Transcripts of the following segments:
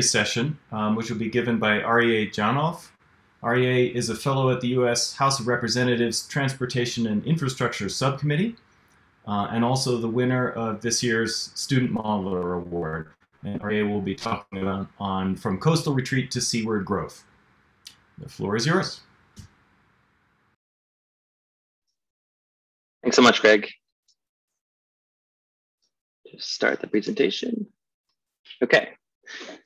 session, um, which will be given by Arye Janoff. Arye is a fellow at the U.S. House of Representatives Transportation and Infrastructure Subcommittee, uh, and also the winner of this year's Student Modeler Award. And Arye will be talking about on From Coastal Retreat to Seaward Growth. The floor is yours. Thanks so much, Greg. Just start the presentation. Okay.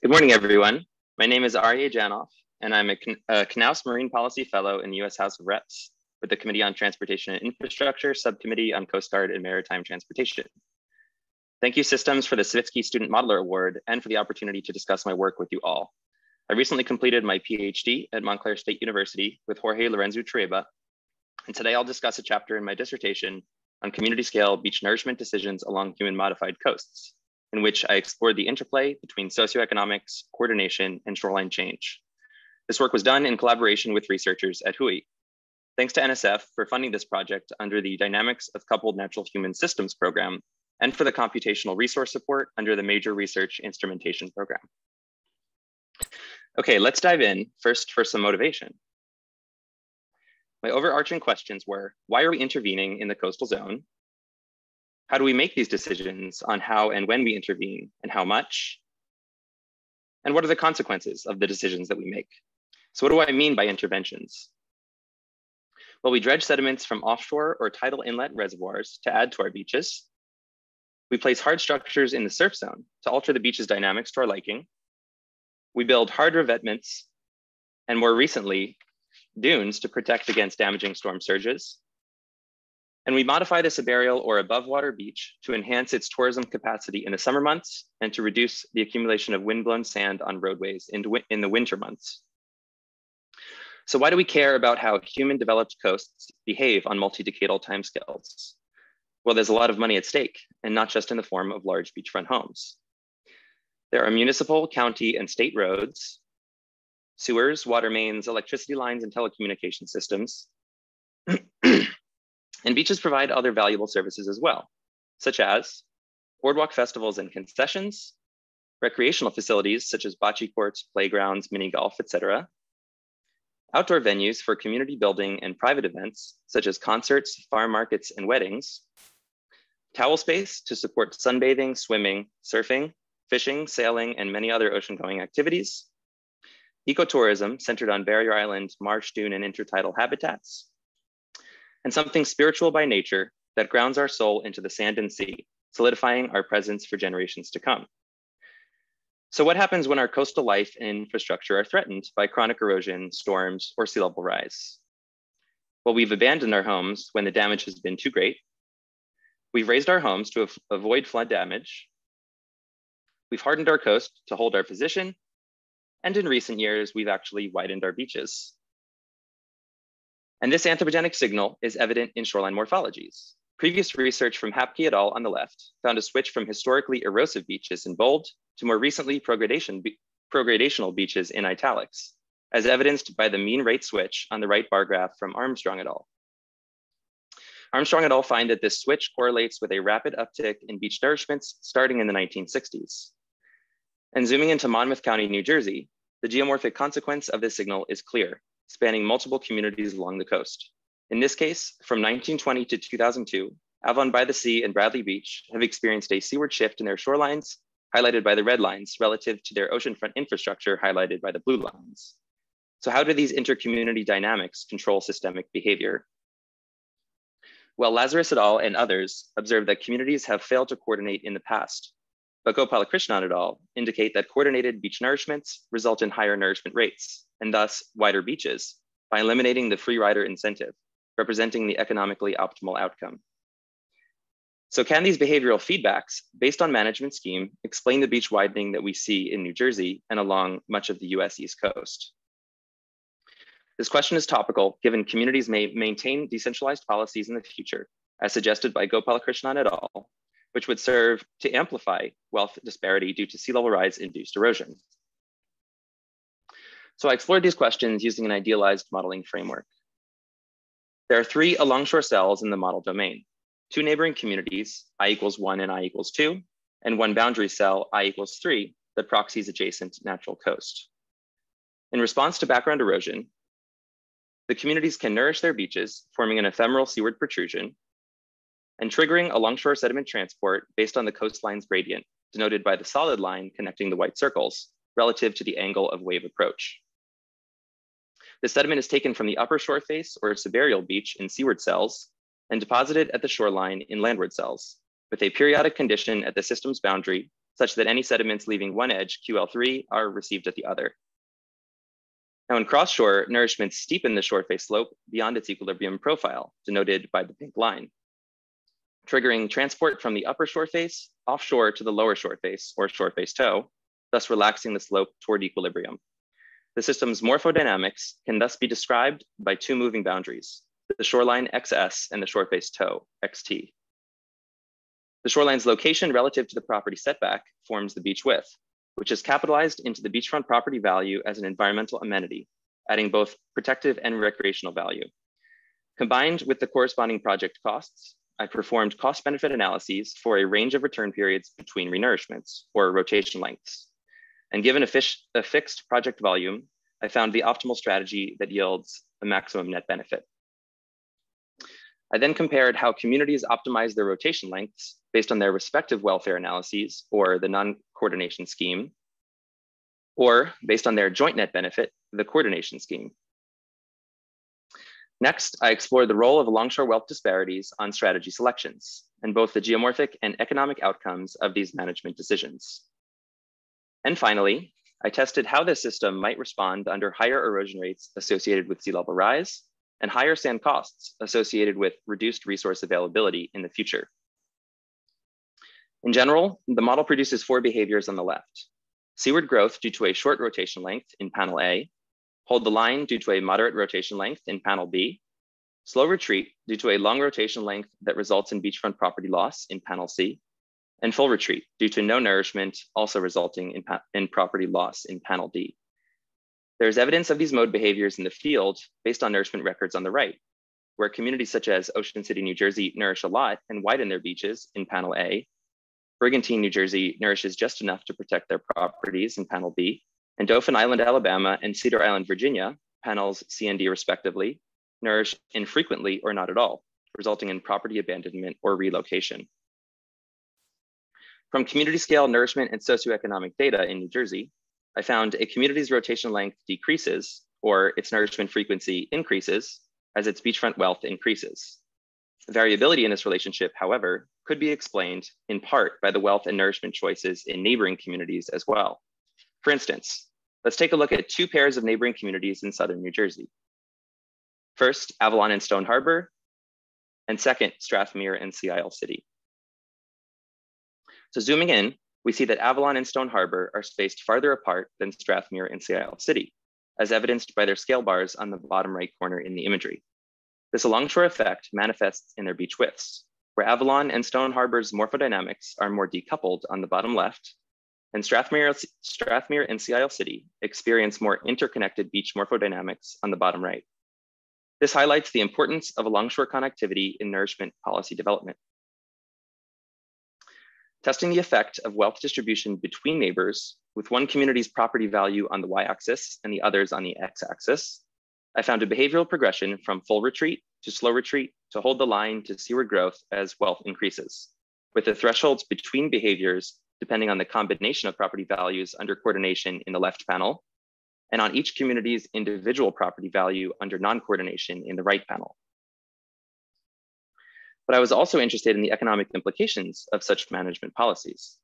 Good morning, everyone. My name is Arye Janoff, and I'm a, a Knauss Marine Policy Fellow in the U.S. House of Reps with the Committee on Transportation and Infrastructure, Subcommittee on Coast Guard and Maritime Transportation. Thank you, Systems, for the Savitsky Student Modeler Award and for the opportunity to discuss my work with you all. I recently completed my PhD at Montclair State University with Jorge Lorenzo Trueba, and today I'll discuss a chapter in my dissertation on community scale beach nourishment decisions along human modified coasts, in which I explored the interplay between socioeconomics, coordination, and shoreline change. This work was done in collaboration with researchers at WHOI. Thanks to NSF for funding this project under the Dynamics of Coupled Natural Human Systems program, and for the computational resource support under the Major Research Instrumentation program. Okay, let's dive in first for some motivation. My overarching questions were, why are we intervening in the coastal zone? How do we make these decisions on how and when we intervene and how much? And what are the consequences of the decisions that we make? So what do I mean by interventions? Well, we dredge sediments from offshore or tidal inlet reservoirs to add to our beaches. We place hard structures in the surf zone to alter the beach's dynamics to our liking. We build hard revetments, and more recently, dunes to protect against damaging storm surges. And we modify the subaerial or above water beach to enhance its tourism capacity in the summer months and to reduce the accumulation of windblown sand on roadways in, in the winter months. So why do we care about how human developed coasts behave on multi-decadal timescales? Well, there's a lot of money at stake and not just in the form of large beachfront homes. There are municipal, county, and state roads sewers, water mains, electricity lines, and telecommunication systems. And beaches provide other valuable services as well, such as boardwalk festivals and concessions, recreational facilities such as bocce courts, playgrounds, mini golf, etc. Outdoor venues for community building and private events, such as concerts, farm markets, and weddings. Towel space to support sunbathing, swimming, surfing, fishing, sailing, and many other ocean going activities ecotourism centered on barrier island, marsh dune, and intertidal habitats, and something spiritual by nature that grounds our soul into the sand and sea, solidifying our presence for generations to come. So what happens when our coastal life and infrastructure are threatened by chronic erosion, storms, or sea level rise? Well, we've abandoned our homes when the damage has been too great. We've raised our homes to avoid flood damage. We've hardened our coast to hold our position and in recent years, we've actually widened our beaches. And this anthropogenic signal is evident in shoreline morphologies. Previous research from Hapke et al. on the left found a switch from historically erosive beaches in bold to more recently progradation, progradational beaches in italics, as evidenced by the mean rate switch on the right bar graph from Armstrong et al. Armstrong et al. find that this switch correlates with a rapid uptick in beach nourishments starting in the 1960s. And zooming into Monmouth County, New Jersey, the geomorphic consequence of this signal is clear, spanning multiple communities along the coast. In this case, from 1920 to 2002, Avon by the Sea and Bradley Beach have experienced a seaward shift in their shorelines, highlighted by the red lines, relative to their oceanfront infrastructure, highlighted by the blue lines. So how do these intercommunity dynamics control systemic behavior? Well, Lazarus et al. and others observed that communities have failed to coordinate in the past, but Gopalakrishnan et al. indicate that coordinated beach nourishments result in higher nourishment rates, and thus wider beaches, by eliminating the free rider incentive, representing the economically optimal outcome. So can these behavioral feedbacks, based on management scheme, explain the beach widening that we see in New Jersey and along much of the US East Coast? This question is topical, given communities may maintain decentralized policies in the future, as suggested by Gopalakrishnan et al., which would serve to amplify wealth disparity due to sea level rise induced erosion. So I explored these questions using an idealized modeling framework. There are three alongshore cells in the model domain, two neighboring communities, i equals one and i equals two, and one boundary cell, i equals three, that proxies adjacent natural coast. In response to background erosion, the communities can nourish their beaches, forming an ephemeral seaward protrusion, and triggering a longshore sediment transport based on the coastline's gradient, denoted by the solid line connecting the white circles, relative to the angle of wave approach. The sediment is taken from the upper shore face or subaerial beach in seaward cells and deposited at the shoreline in landward cells, with a periodic condition at the system's boundary such that any sediments leaving one edge, QL3, are received at the other. Now in cross shore, nourishment steepen the shore face slope beyond its equilibrium profile, denoted by the pink line, triggering transport from the upper shore face offshore to the lower shore face or shore face toe, thus relaxing the slope toward equilibrium. The system's morphodynamics can thus be described by two moving boundaries, the shoreline XS and the shore face toe, XT. The shoreline's location relative to the property setback forms the beach width, which is capitalized into the beachfront property value as an environmental amenity, adding both protective and recreational value. Combined with the corresponding project costs, I performed cost benefit analyses for a range of return periods between renourishments or rotation lengths. And given a, fish, a fixed project volume, I found the optimal strategy that yields the maximum net benefit. I then compared how communities optimize their rotation lengths based on their respective welfare analyses or the non-coordination scheme, or based on their joint net benefit, the coordination scheme. Next, I explored the role of longshore wealth disparities on strategy selections and both the geomorphic and economic outcomes of these management decisions. And finally, I tested how this system might respond under higher erosion rates associated with sea level rise and higher sand costs associated with reduced resource availability in the future. In general, the model produces four behaviors on the left. Seaward growth due to a short rotation length in panel A, hold the line due to a moderate rotation length in panel B, slow retreat due to a long rotation length that results in beachfront property loss in panel C, and full retreat due to no nourishment also resulting in, in property loss in panel D. There's evidence of these mode behaviors in the field based on nourishment records on the right, where communities such as Ocean City, New Jersey nourish a lot and widen their beaches in panel A. Brigantine, New Jersey nourishes just enough to protect their properties in panel B. And Dauphin Island, Alabama and Cedar Island, Virginia, panels C and D respectively, nourish infrequently or not at all, resulting in property abandonment or relocation. From community scale nourishment and socioeconomic data in New Jersey, I found a community's rotation length decreases or its nourishment frequency increases as its beachfront wealth increases. The variability in this relationship, however, could be explained in part by the wealth and nourishment choices in neighboring communities as well. For instance, let's take a look at two pairs of neighboring communities in Southern New Jersey. First, Avalon and Stone Harbor, and second, Strathmere and Sea Isle City. So zooming in, we see that Avalon and Stone Harbor are spaced farther apart than Strathmere and Sea Isle City, as evidenced by their scale bars on the bottom right corner in the imagery. This alongshore effect manifests in their beach widths, where Avalon and Stone Harbor's morphodynamics are more decoupled on the bottom left, and Strathmere, Strathmere and Sea Isle City experience more interconnected beach morphodynamics on the bottom right. This highlights the importance of alongshore connectivity in nourishment policy development. Testing the effect of wealth distribution between neighbors with one community's property value on the y-axis and the others on the x-axis, I found a behavioral progression from full retreat to slow retreat to hold the line to seaward growth as wealth increases, with the thresholds between behaviors depending on the combination of property values under coordination in the left panel, and on each community's individual property value under non-coordination in the right panel but I was also interested in the economic implications of such management policies.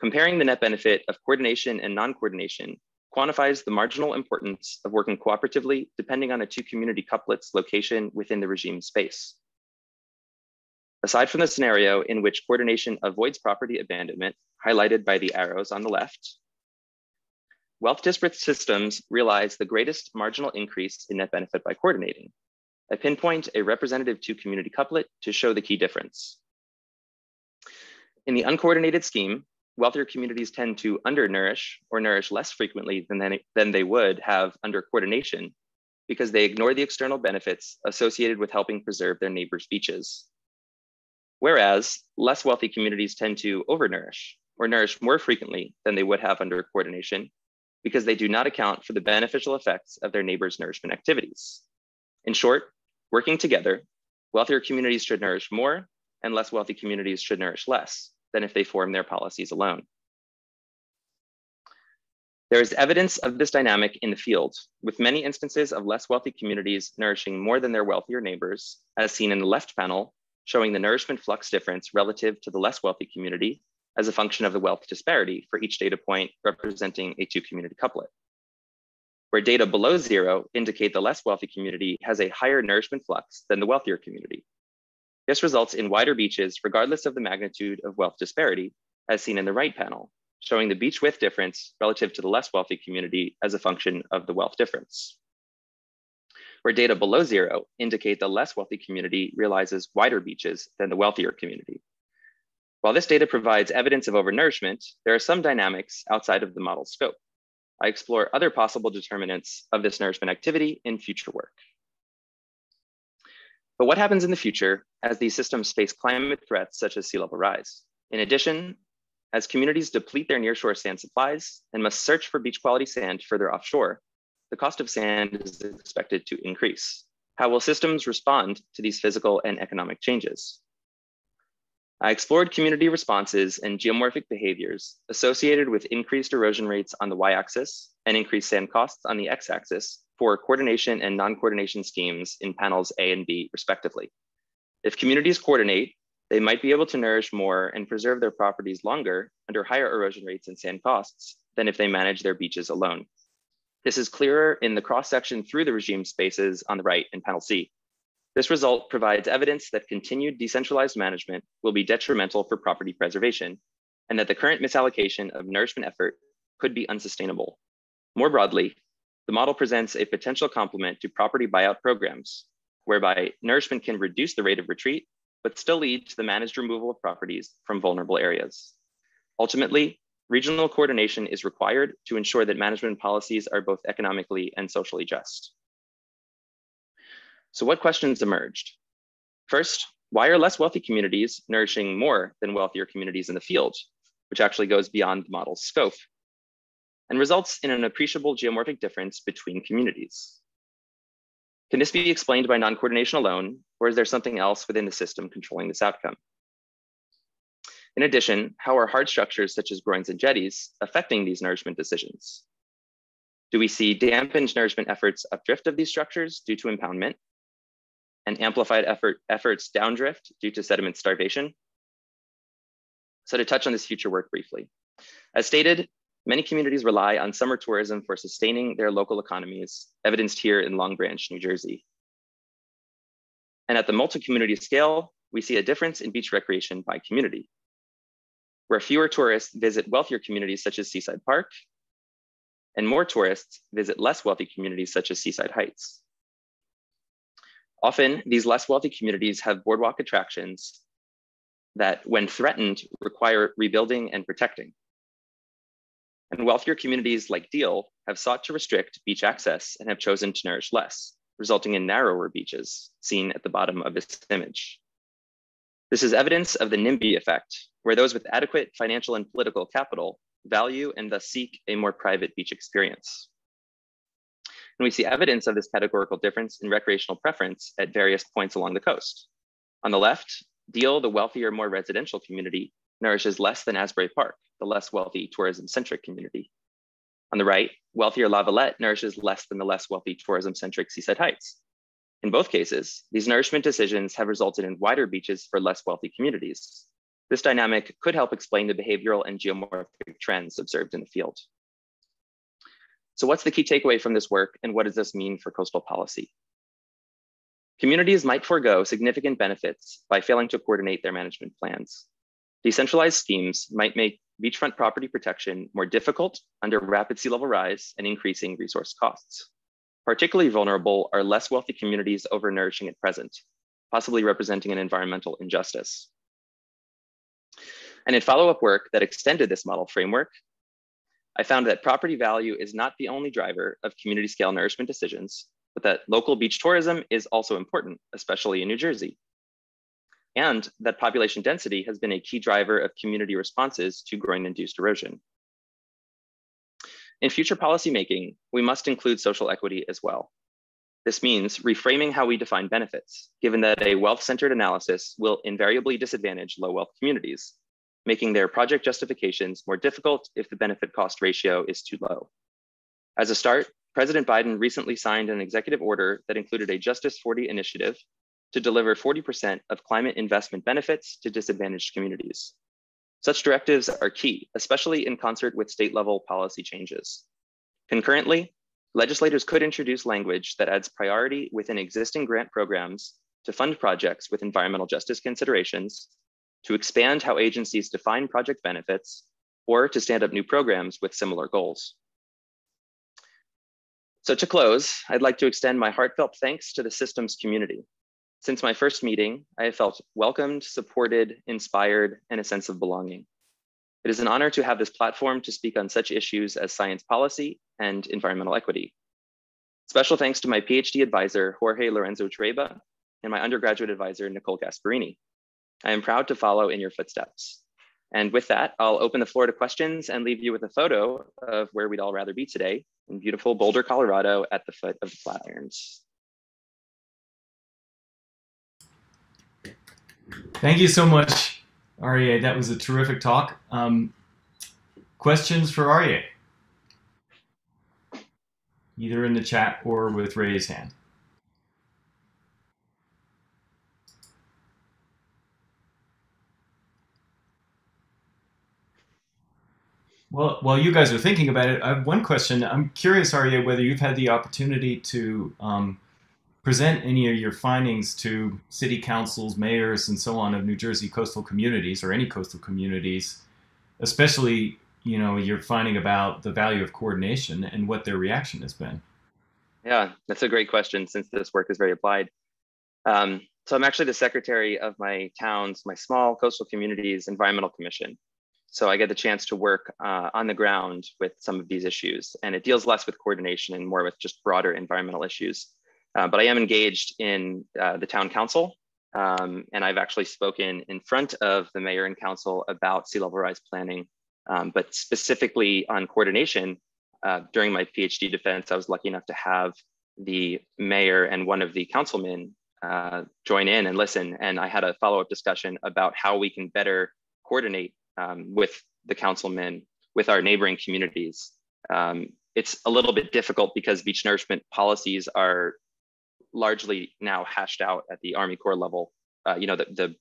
Comparing the net benefit of coordination and non-coordination quantifies the marginal importance of working cooperatively depending on a two community couplets location within the regime space. Aside from the scenario in which coordination avoids property abandonment, highlighted by the arrows on the left, wealth disparate systems realize the greatest marginal increase in net benefit by coordinating, I pinpoint a representative two community couplet to show the key difference. In the uncoordinated scheme, wealthier communities tend to undernourish or nourish less frequently than they, than they would have under coordination because they ignore the external benefits associated with helping preserve their neighbors' beaches. Whereas less wealthy communities tend to overnourish or nourish more frequently than they would have under coordination because they do not account for the beneficial effects of their neighbors' nourishment activities. In short, working together, wealthier communities should nourish more and less wealthy communities should nourish less than if they form their policies alone. There is evidence of this dynamic in the field, with many instances of less wealthy communities nourishing more than their wealthier neighbors, as seen in the left panel, showing the nourishment flux difference relative to the less wealthy community as a function of the wealth disparity for each data point representing a two community couplet. Where data below zero indicate the less wealthy community has a higher nourishment flux than the wealthier community. This results in wider beaches regardless of the magnitude of wealth disparity, as seen in the right panel, showing the beach width difference relative to the less wealthy community as a function of the wealth difference. Where data below zero indicate the less wealthy community realizes wider beaches than the wealthier community. While this data provides evidence of overnourishment, there are some dynamics outside of the model scope. I explore other possible determinants of this nourishment activity in future work. But what happens in the future as these systems face climate threats such as sea level rise? In addition, as communities deplete their nearshore sand supplies and must search for beach quality sand further offshore, the cost of sand is expected to increase. How will systems respond to these physical and economic changes? I explored community responses and geomorphic behaviors associated with increased erosion rates on the y-axis and increased sand costs on the x-axis for coordination and non-coordination schemes in panels A and B, respectively. If communities coordinate, they might be able to nourish more and preserve their properties longer under higher erosion rates and sand costs than if they manage their beaches alone. This is clearer in the cross-section through the regime spaces on the right in panel C. This result provides evidence that continued decentralized management will be detrimental for property preservation and that the current misallocation of nourishment effort could be unsustainable. More broadly, the model presents a potential complement to property buyout programs, whereby nourishment can reduce the rate of retreat but still lead to the managed removal of properties from vulnerable areas. Ultimately, regional coordination is required to ensure that management policies are both economically and socially just. So what questions emerged? First, why are less wealthy communities nourishing more than wealthier communities in the field, which actually goes beyond the model's scope and results in an appreciable geomorphic difference between communities? Can this be explained by non-coordination alone, or is there something else within the system controlling this outcome? In addition, how are hard structures such as groins and jetties affecting these nourishment decisions? Do we see dampened nourishment efforts updrift of these structures due to impoundment and amplified effort, efforts downdrift due to sediment starvation? So to touch on this future work briefly. As stated, Many communities rely on summer tourism for sustaining their local economies, evidenced here in Long Branch, New Jersey. And at the multi-community scale, we see a difference in beach recreation by community, where fewer tourists visit wealthier communities such as Seaside Park, and more tourists visit less wealthy communities such as Seaside Heights. Often, these less wealthy communities have boardwalk attractions that, when threatened, require rebuilding and protecting. And wealthier communities like Deal have sought to restrict beach access and have chosen to nourish less, resulting in narrower beaches, seen at the bottom of this image. This is evidence of the NIMBY effect, where those with adequate financial and political capital value and thus seek a more private beach experience. And we see evidence of this categorical difference in recreational preference at various points along the coast. On the left, Deal, the wealthier, more residential community, nourishes less than Asbury Park, the less wealthy tourism-centric community. On the right, wealthier Lavallette nourishes less than the less wealthy tourism-centric Seaside Heights. In both cases, these nourishment decisions have resulted in wider beaches for less wealthy communities. This dynamic could help explain the behavioral and geomorphic trends observed in the field. So what's the key takeaway from this work and what does this mean for coastal policy? Communities might forego significant benefits by failing to coordinate their management plans. Decentralized schemes might make beachfront property protection more difficult under rapid sea level rise and increasing resource costs. Particularly vulnerable are less wealthy communities overnourishing at present, possibly representing an environmental injustice. And in follow-up work that extended this model framework, I found that property value is not the only driver of community scale nourishment decisions, but that local beach tourism is also important, especially in New Jersey. and that population density has been a key driver of community responses to groin-induced erosion. In future policymaking, we must include social equity as well. This means reframing how we define benefits, given that a wealth-centered analysis will invariably disadvantage low wealth communities, making their project justifications more difficult if the benefit cost ratio is too low. As a start, President Biden recently signed an executive order that included a Justice 40 initiative to deliver 40% of climate investment benefits to disadvantaged communities. Such directives are key, especially in concert with state level policy changes. Concurrently, legislators could introduce language that adds priority within existing grant programs to fund projects with environmental justice considerations, to expand how agencies define project benefits, or to stand up new programs with similar goals. So to close, I'd like to extend my heartfelt thanks to the systems community. Since my first meeting, I have felt welcomed, supported, inspired, and a sense of belonging. It is an honor to have this platform to speak on such issues as science policy and environmental equity. Special thanks to my PhD advisor, Jorge Lorenzo Trueba, and my undergraduate advisor, Nicole Gasparini. I am proud to follow in your footsteps. And with that, I'll open the floor to questions and leave you with a photo of where we'd all rather be today in beautiful Boulder, Colorado at the foot of the Flatirons. Thank you so much, Arye. That was a terrific talk. Um, questions for Arye? Either in the chat or with raised hand. Well, while you guys are thinking about it, I have one question. I'm curious, Arye, whether you've had the opportunity to um, present any of your findings to city councils, mayors, and so on of New Jersey coastal communities or any coastal communities, especially you know you're finding about the value of coordination and what their reaction has been. Yeah, that's a great question since this work is very applied. Um, so I'm actually the secretary of my town's, my small coastal communities environmental commission. So I get the chance to work uh, on the ground with some of these issues, and it deals less with coordination and more with just broader environmental issues. Uh, but I am engaged in uh, the town council, um, and I've actually spoken in front of the mayor and council about sea level rise planning, um, but specifically on coordination. Uh, during my PhD defense, I was lucky enough to have the mayor and one of the councilmen uh, join in and listen, and I had a follow-up discussion about how we can better coordinate um, with the councilmen, with our neighboring communities. Um, it's a little bit difficult because beach nourishment policies are largely now hashed out at the Army Corps level. Uh, you know, the, the,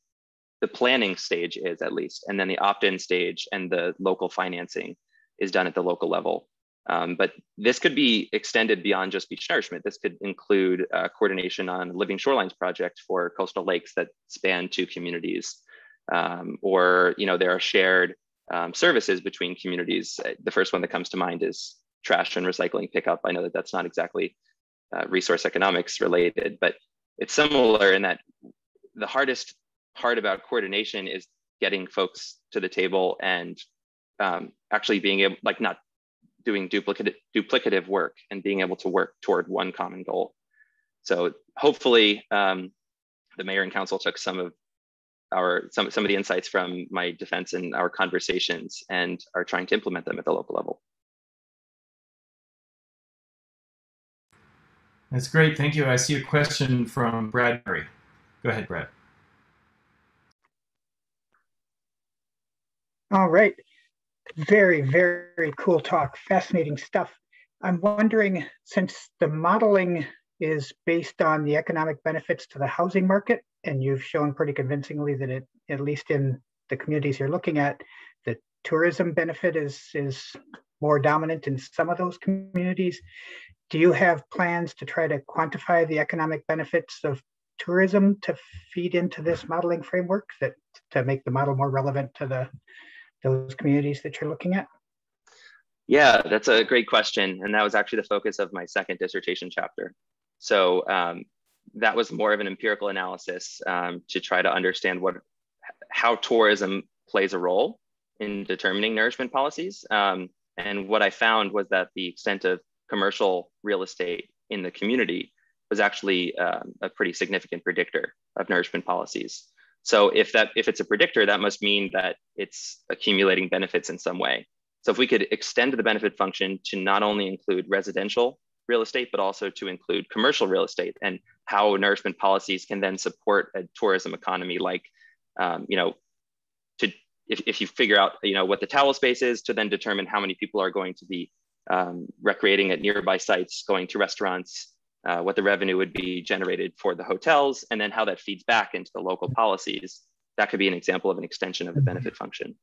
the planning stage is at least, and then the opt-in stage and the local financing is done at the local level. Um, but this could be extended beyond just beach nourishment. This could include uh, coordination on Living Shorelines project for coastal lakes that span two communities um, or you know there are shared um, services between communities. Uh, the first one that comes to mind is trash and recycling pickup. I know that that's not exactly uh, resource economics related, but it's similar in that the hardest part about coordination is getting folks to the table and um, actually being able, like not doing duplicative, duplicative work and being able to work toward one common goal. So hopefully um, the mayor and council took some of our some, some of the insights from my defense and our conversations and are trying to implement them at the local level. That's great. Thank you. I see a question from Brad Murray. Go ahead, Brad. All right. Very, very cool talk. Fascinating stuff. I'm wondering, since the modeling is based on the economic benefits to the housing market, and you've shown pretty convincingly that it, at least in the communities you're looking at, the tourism benefit is is more dominant in some of those communities. Do you have plans to try to quantify the economic benefits of tourism to feed into this modeling framework that to make the model more relevant to the those communities that you're looking at? Yeah, that's a great question. And that was actually the focus of my second dissertation chapter. So um, that was more of an empirical analysis um, to try to understand what how tourism plays a role in determining nourishment policies. Um, and what I found was that the extent of commercial real estate in the community was actually um, a pretty significant predictor of nourishment policies. So if that if it's a predictor, that must mean that it's accumulating benefits in some way. So if we could extend the benefit function to not only include residential real estate, but also to include commercial real estate and how nourishment policies can then support a tourism economy like, um, you know, to if, if you figure out, you know, what the towel space is to then determine how many people are going to be um, recreating at nearby sites, going to restaurants, uh, what the revenue would be generated for the hotels, and then how that feeds back into the local policies. That could be an example of an extension of the benefit function.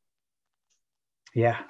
Yeah,